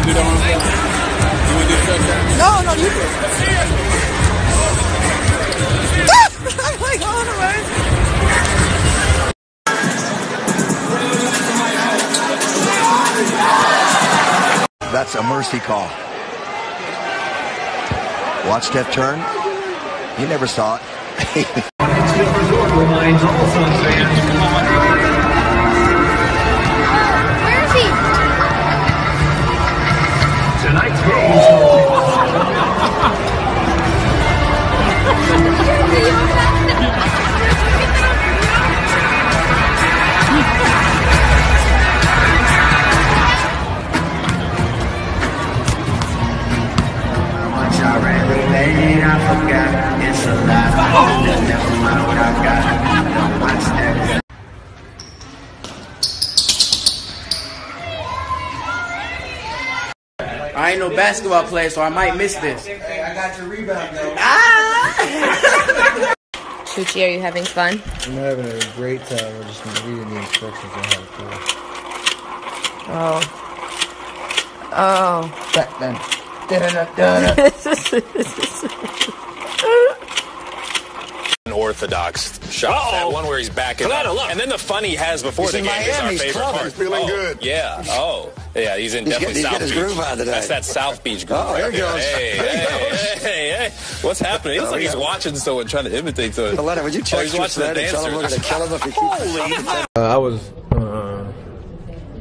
want to do the arm throw? You want to do the touchdown? No, no, you do. I'm like on the. That's a mercy call. Watch Steph turn. You never saw it. I ain't no basketball player, so I might miss this. I got your rebound though. Ah! Tucci, are you having fun? I'm having a great time. We're just reading the instructions on how to play. Oh. Oh. Back then. Unorthodox shot. That one where he's backing up. And then the fun he has before He's the in game is our He's favorite clubbing. part. He's feeling Oh, good. Yeah. Oh. Yeah, he's in He's definitely getting- he's South getting his Beach. groove on today. That's that South Beach groove. Oh, there right he goes. Hey, There hey, goes. hey, hey. What's happening? It's Oh, like he's watching someone trying to imitate someone. Aletta, would you oh, check he's your watching the thread and tell him we're going to kill him if he keeps Holy. Uh, I was uh,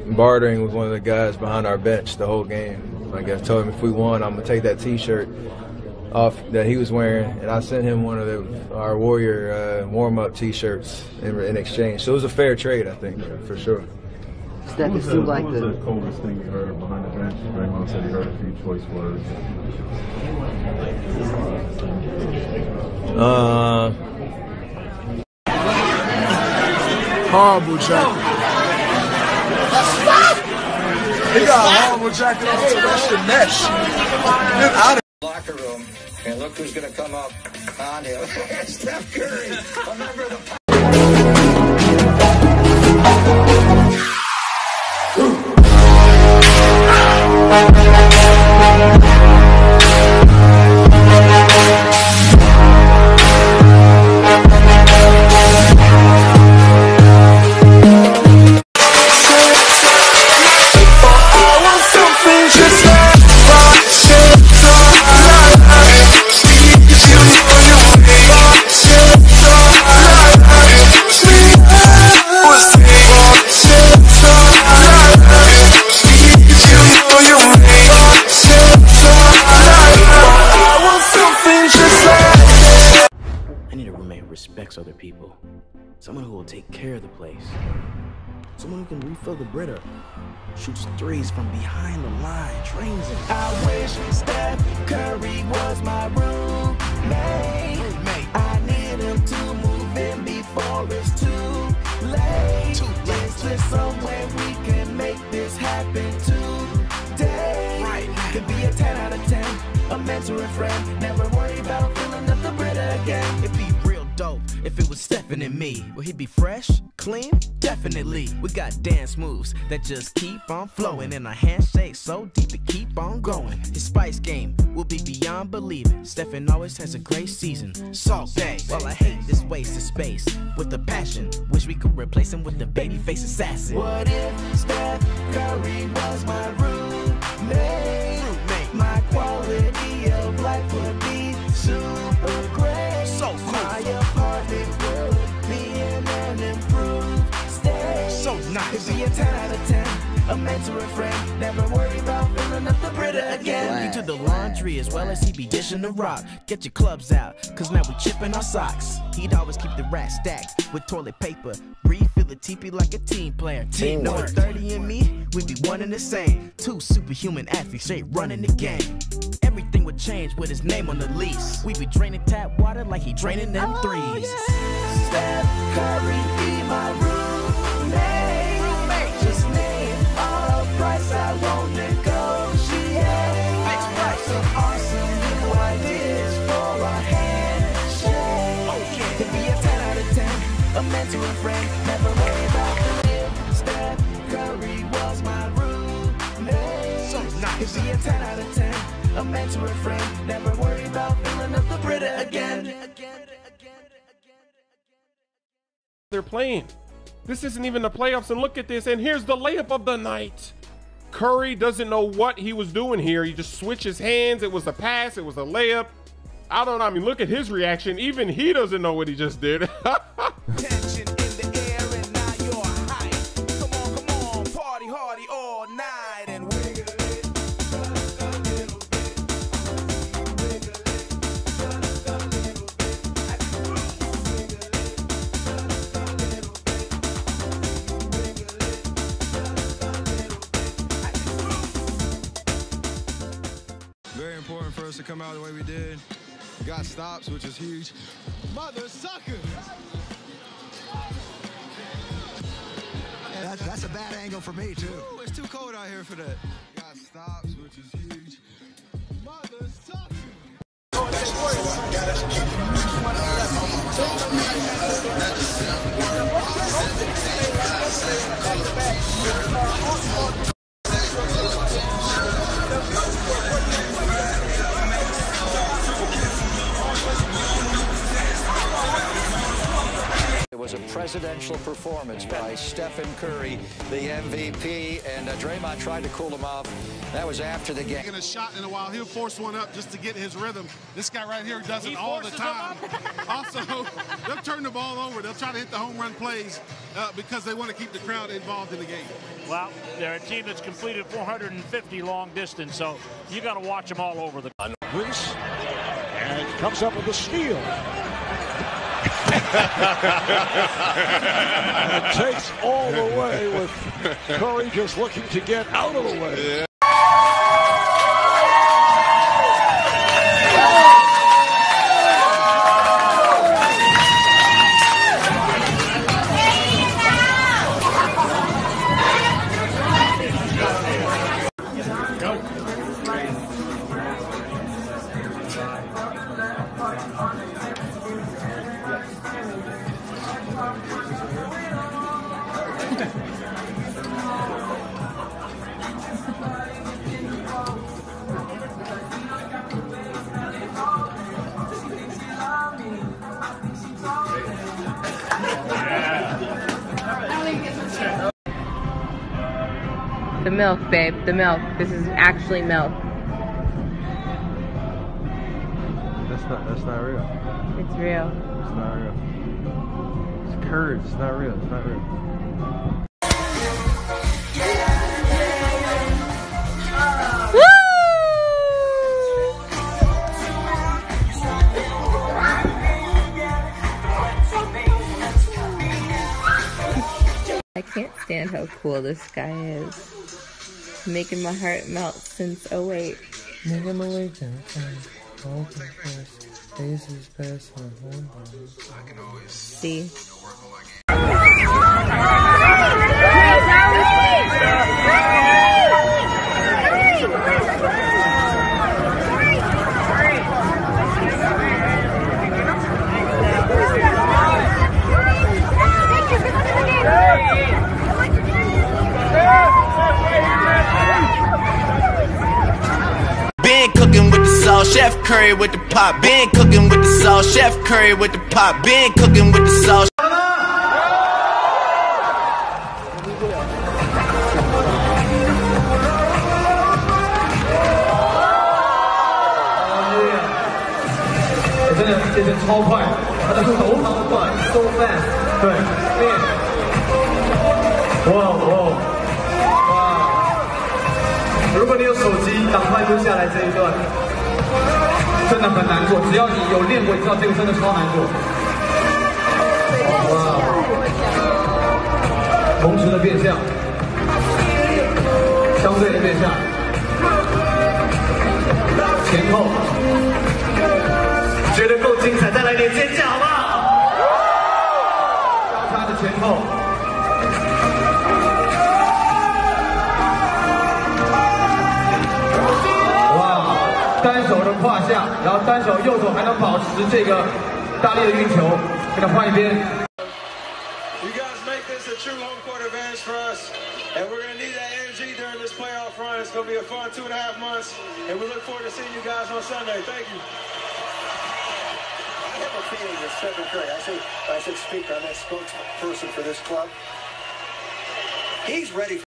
bartering with one of the guys behind our bench the whole game. Like I told him if we won, I'm gonna take that T-shirt off that he was wearing, and I sent him one of the, our Warrior uh, warm-up T-shirts in, in exchange. So it was a fair trade, I think, for sure. Steph, it seemed like the coldest thing you heard behind the bench? Draymond said he heard a few choice words. Uh, Horrible jacket. He got a horrible jacket on too. That shit mesh. Get out of locker room, and look who's going to come up on him. Steph Curry, a member of the I Someone who will take care of the place. Someone who can refill the Brita. Shoots threes from behind the line. Trains it. I wish Steph Curry was my roommate. I need him to move in before it's too late. Is there some way we can make this happen today? Right. Could be a 10 out of 10, a mentor and friend. Never was me. Will he be fresh, clean? Definitely. We got dance moves that just keep on flowing, and our handshake so deep it keep on going. His spice game will be beyond believing. Stephen always has a great season. Salt Bae. Well, I hate this waste of space with a passion. Wish we could replace him with the babyface assassin. What if Steph Curry was my roommate? My quality of life would be super nice. It'd be a 10 out of 10. A mentor friend. Never worry about filling up the Brita again. Do the laundry as well as he be dishing the rock. Get your clubs out, cause now we chipping our socks. He'd always keep the rat stacked with toilet paper. Refill the teepee like a team player. Team number 30 and me, we'd be one and the same. Two superhuman athletes straight running the game. Everything would change with his name on the lease. We'd be draining tap water like he draining them oh, threes. Steph Curry be my a mentor and friend. Never worry about the if Steph Curry was my roommate. So Nice. Be a 10 out of 10, a mentor, a friend. Never worry about filling up the Brita again. They're playing. This isn't even the playoffs, and look at this. And here's the layup of the night. Curry doesn't know what he was doing here. He just switched his hands. It was a pass, it was a layup. I don't know. I mean, look at his reaction. Even he doesn't know what he just did. Tension in the air, and now you're hype. Come on, come on, party hardy all night and wiggle it just a little bit. Wiggle it just a little bit. At the groove. Wiggle it just a little bit. Wiggle it just a little bit. At the groove. Very important for us to come out the way we did. Got stops, which is huge. Mother sucker! That, that's a bad angle for me, too. Ooh, it's too cold out here for that. Got stops, which is huge. Mother sucker! Was a presidential performance by Stephen Curry, the MVP, and uh, Draymond tried to cool him off. That was after the game. Taking a shot in a while, he'll force one up just to get his rhythm. This guy right here does it all the time. also, they'll turn the ball over. They'll try to hit the home run plays uh, because they want to keep the crowd involved in the game. Well, they're a team that's completed 450 long distance, so you got to watch them all over the. Reese and comes up with a steal. And takes all the way with Curry just looking to get out of the way. The milk, babe. The milk. This is actually milk. That's not. That's not real. It's real. It's not real. It's curds. It's not real. It's not real. I can't stand how cool this guy is. Making my heart melt since 08. Making my way downtown, walking fast, faces past my home See? sauce, Chef Curry with the pop. Been cooking with the sauce, Chef Curry with the pop. Been cooking with the sauce.真的接的超快，他的手好快，so fast，对，哇哇哇！如果你有手机，赶快录下来这一段， 真的很难做。只要你有练过，你知道这个真的超难做。哇！同时的变相，相对的变相，前后。后单手右手还能保持这个大力的运球，给他换一边。 You guys make this a true home court advantage for us. And we're going to need that energy during this playoff run. It's going to be a fun two and a half months. And we look forward to seeing you guys on Sunday. Thank you. I have a feeling that Stephen Curry, I say, I said speaker, I'm that spokesperson for this club. He's ready.